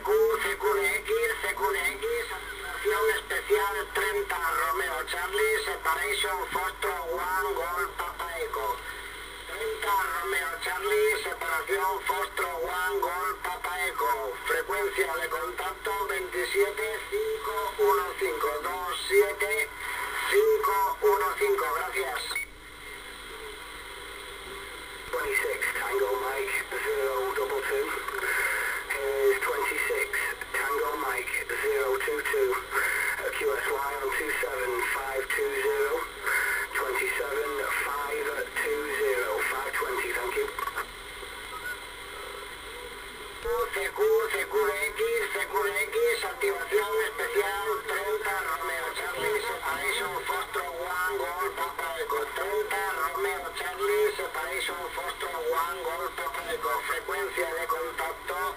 Secur, Secur X, Secur X, acción especial 30 Romeo Charlie, Separation Foster One Golf Papa Eco. 30 Romeo Charlie, Separación Foster One Golf Papa Eco. Frecuencia de contacto 27515275515, gracias. 26, Tango Mike, 0 Separation Foster One Golf con frecuencia de contacto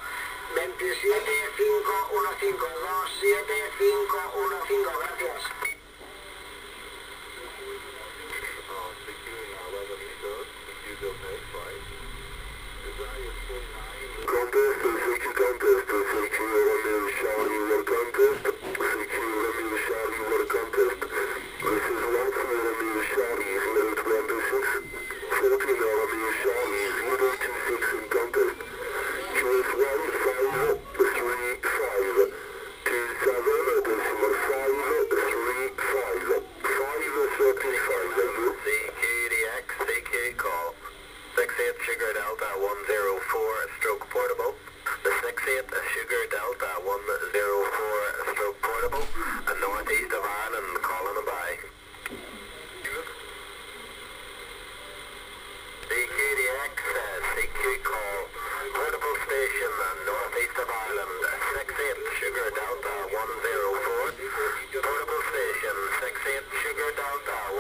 275152, 75152, gracias.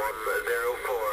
104.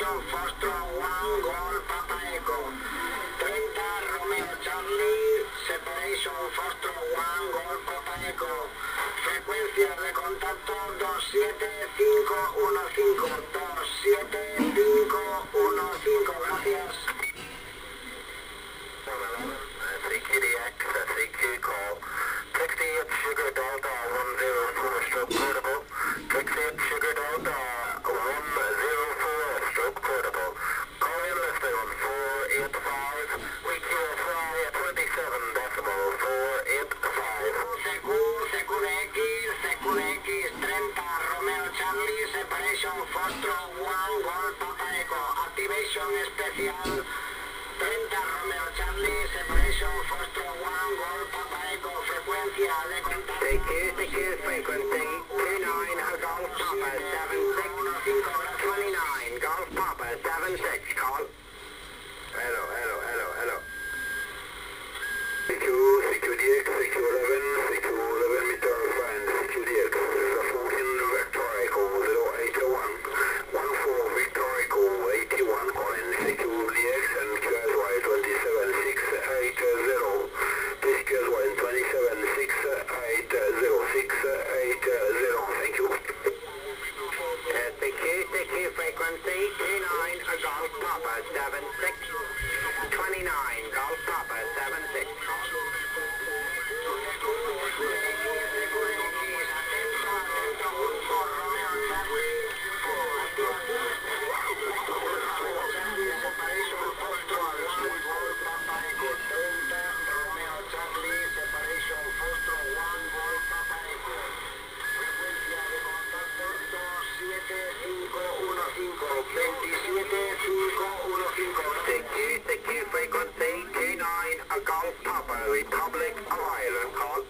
8, Foxtrot 1, Papa Echo. 30, Romeo Charlie, Separation Foxtrot 1, Golf Papa Echo. Frecuencia de contacto 27515, 27515, gracias. CQ call. Sugar Delta 10, Stroke Portable. Sugar Preparation Foxtrot One Golf Echo. Activation especial 30 Romeo Charlie. Separation Foxtrot One Golf Echo. Frecuencia de contacto. Take it, take it, frequency. Republic of Ireland, call.